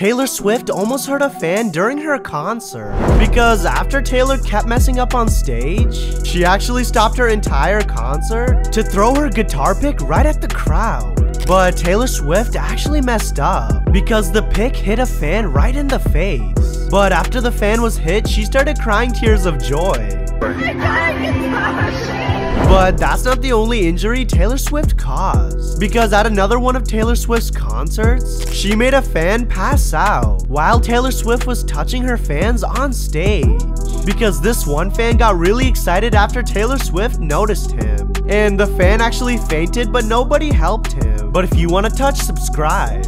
Taylor Swift almost hurt a fan during her concert. Because after Taylor kept messing up on stage, she actually stopped her entire concert to throw her guitar pick right at the crowd. But Taylor Swift actually messed up because the pick hit a fan right in the face. But after the fan was hit, she started crying tears of joy. But that's not the only injury Taylor Swift caused. Because at another one of Taylor Swift's concerts, she made a fan pass out while Taylor Swift was touching her fans on stage. Because this one fan got really excited after Taylor Swift noticed him. And the fan actually fainted, but nobody helped him. But if you want to touch, subscribe.